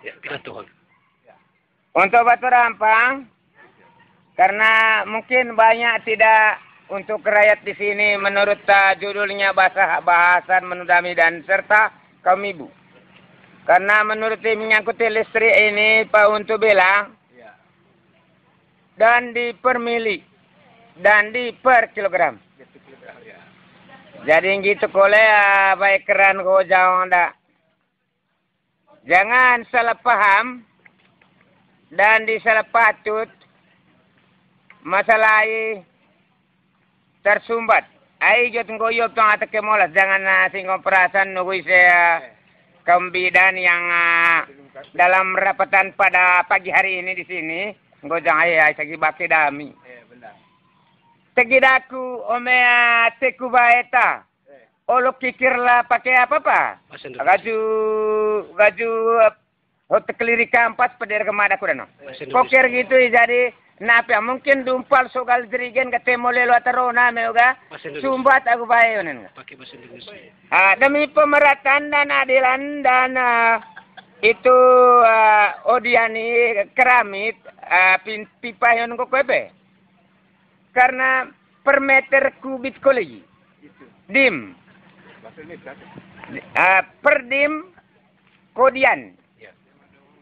Ya. Untuk Batu Rampang, karena mungkin banyak tidak untuk rakyat di sini menurut uh, judulnya bahasa bahasan menudami dan serta kaum ibu. Karena menurut menyangkut listrik ini Pak untuk bilang dan di per mili dan di per kilogram. Jadi gitu kole uh, baik keran ko jauh anda. Jangan salah paham dan disalah patut masalah tersumbat. Ai jot ngoyop tong atak kemolas jangan singgung perasaan nunggu saya kaum bidan yang uh, dalam rapatan pada pagi hari ini di sini ngojang ai ai sagi bakti dami. Tegidaku omea teku baeta. Olo kikirlah pakai apa pak? Gaju gaju hotel keliri kampas pada ke mana aku dano. Bahasa Indonesia. Kokir gitu jadi Napa mungkin dumpal sogal dirigen ketemu lelo atarona meuga Bahasa Indonesia. sumbat aku bahasa Indonesia. Ah, demi pemerataan dan adilan dan ah, itu ah, odiani keramit pin- pipa yang kok. Karena per meter kubik kolegi. Dim. Ah, per dim kodian.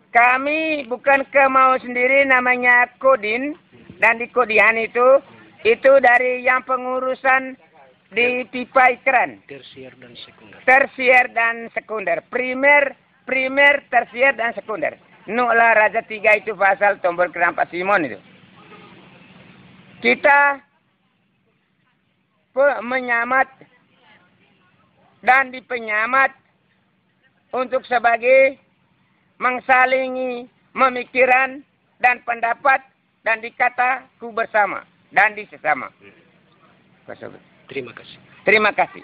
Kami bukan ke mau sendiri namanya kodin dan di kodian itu itu dari yang pengurusan di pipa ikran Tersier dan sekunder. tersier dan sekunder. Primer, primer, tersier dan sekunder. Nuklah Raja Tiga itu pasal tombol kerampas Simon itu. Kita menyamat dan di penyamat untuk sebagai mengsalingi memikiran dan pendapat dan dikataku bersama dan di sesama. Terima kasih. Terima kasih.